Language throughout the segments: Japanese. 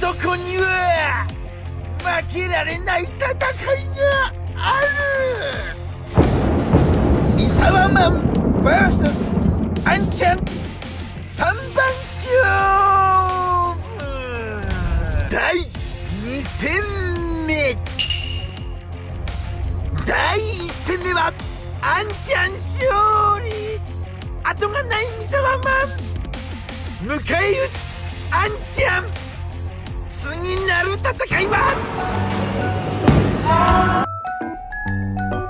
男には負けられない戦いがある。三沢マン VS アンちゃん3番勝負第2戦目。第1戦目はアンちゃん勝利後がない三沢マン。迎え撃つアンちゃん次なる戦いは。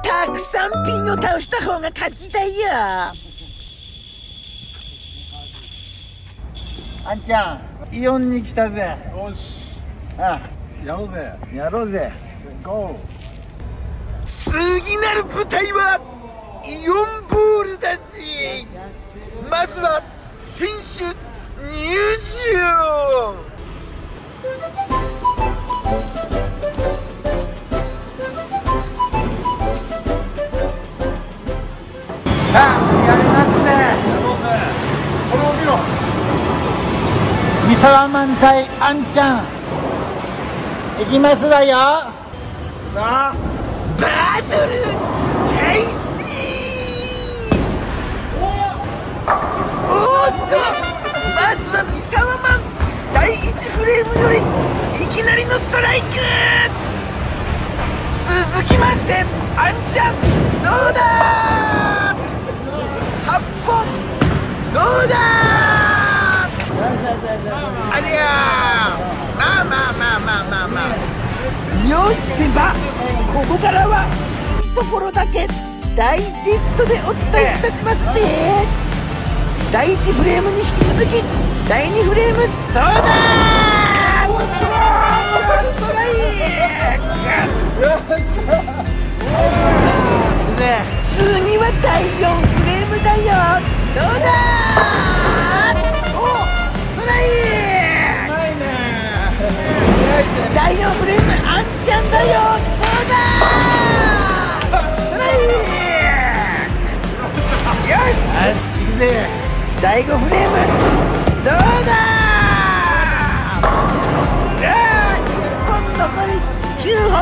たくさんピンを倒した方が勝ちだよ。あんちゃんイオンに来たぜ。よし。あやろうぜ。やろうぜ。ゴ次なる舞台はイオンボールだぜ。まずは選手入場さあやりますね。これを見ろ三沢マン対あんちゃん。いきますわよ。さあバトル開始。おっとまずは三沢マン。第1フレームよりいきなりのストライク続きましてあんちゃんどうだ ?8 本どうだ?ありゃーまあまあまあまあまあまあよしばここからはいいところだけダイジェストでお伝えいたしますぜ第1フレームに引き続き第2フレームどうだストライク次は第4フレームだよどうだおストライク第4フレームあんちゃんだよどうだストライクよし！よし行くぜ第5フレームどうだ?あー1本残り9本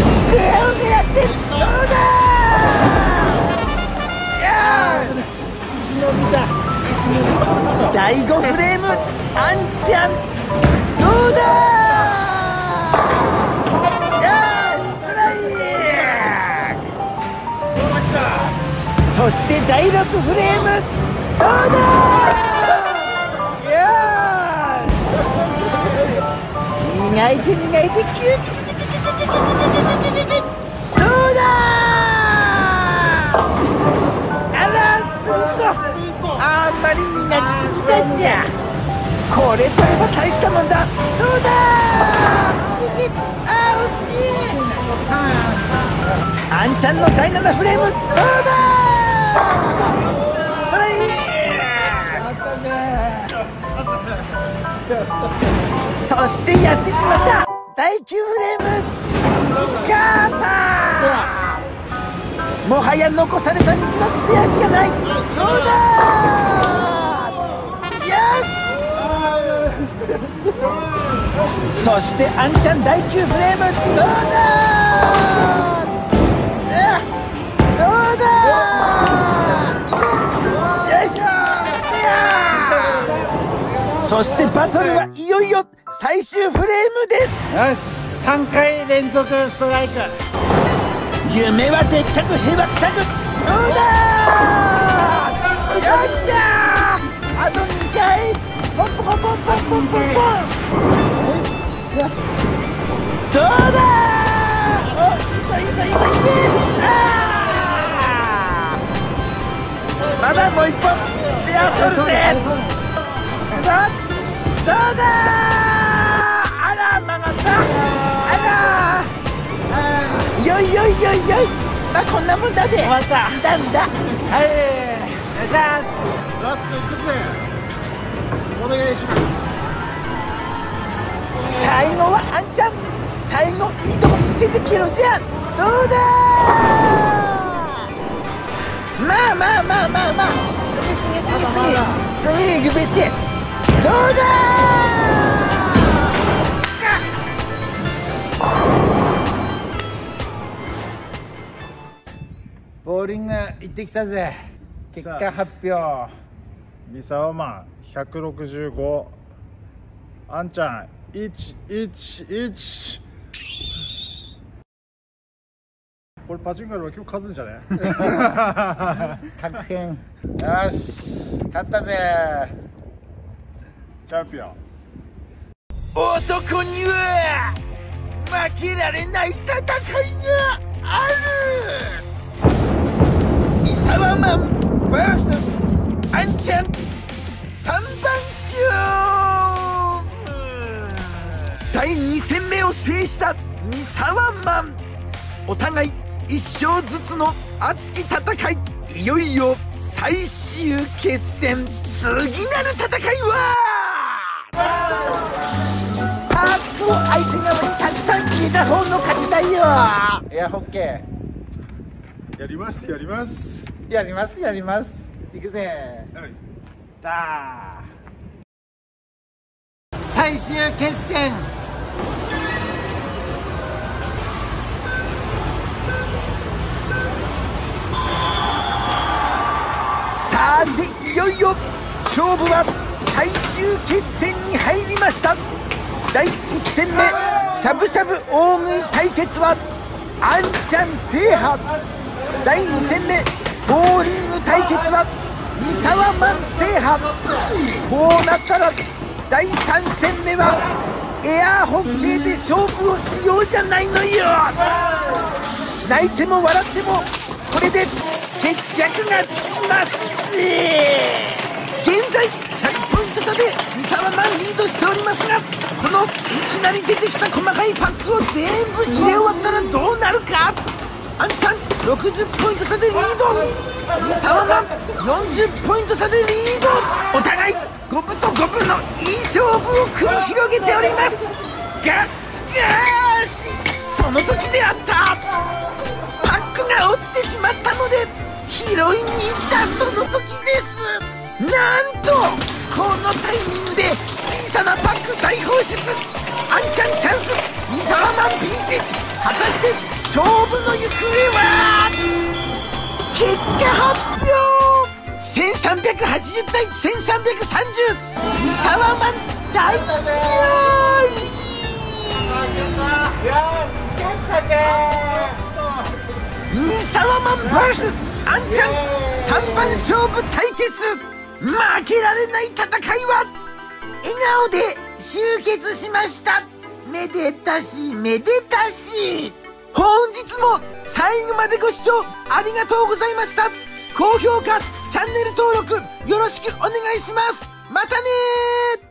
ステアを狙ってどうだよし第5フレームあんちゃんどうだよしスライそして第6フレームどうだ磨いて磨いてキューキュキュキュキュキュキュキュキュキュキュキュキュどうだあらスプリットあんまり磨きすぎたじゃこれ取れば大したもんだ。どうだあ惜しいあんちゃんの第7フレーム。どうだそしてやってしまった。第9フレーム。ガーター。もはや残された道のスペアしかない。どうだ。よし。そしてあんちゃん第9フレーム。どうだ。そしてバトルはいよいよ最終フレームです。よし3回連続ストライク。夢はでっかく平和くさく。どうだ?よっしゃー!あと2回。ポンポンポンポンポンポン。ポンどうだ?おいそいそいそいけ!あー!まだもう一本スペア取るぜさあどうだあら曲がったあらよいよいよいよいまあこんなもんだべ終わった。なんだはいよっしゃラストいくぜお願いします。最後はあんちゃん。最後いいとこ見せてけろじゃどうだ?まあまあまあまあまあ。次次次次。次行くべしどうだボーリング行ってきたぜ。結果発表。ミサワマン165あんちゃん111これパチンコやれば今日勝つんじゃね？確変。よし勝ったぜ。チャンピオン。男には負けられない戦いがある。三沢マン VS あんちゃん3番勝負。第2戦目を制した三沢マン。お互い1勝ずつの熱き戦い。いよいよ最終決戦。次なる戦いは？を相手側にたくさん入れた方の勝ちだよ。エアホッケやりますやります。ーやりますやります。行くぜ。はい。だ最終決戦。さあでいよいよ勝負は最終決戦に入りました第1戦目しゃぶしゃぶ大食い対決はあんちゃん制覇。第2戦目ボーリング対決は三沢マン制覇。こうなったら第3戦目はエアーホッケーで勝負をしようじゃないのよ。泣いても笑ってもこれで決着がつきますぜ。現在ポイント差で三沢マンリードしておりますがこのいきなり出てきた細かいパックを全部入れ終わったらどうなるか？あんちゃん60ポイント差でリード。三沢マン40ポイント差でリード。お互い五分と五分のいい勝負を繰り広げております。がしかしその時であった。パックが落ちてしまったので拾いに行ったその時です。なんとこのタイミングで小さなパック大放出。あんちゃんチャンス。三沢マンピンチ果たして勝負の行方は結果発表1380対1330三沢マン大勝利三沢マン VS あんちゃん3番勝負対決負けられない戦いは笑顔で終結しました。めでたしめでたし。本日も最後までご視聴ありがとうございました。高評価チャンネル登録よろしくお願いします。またね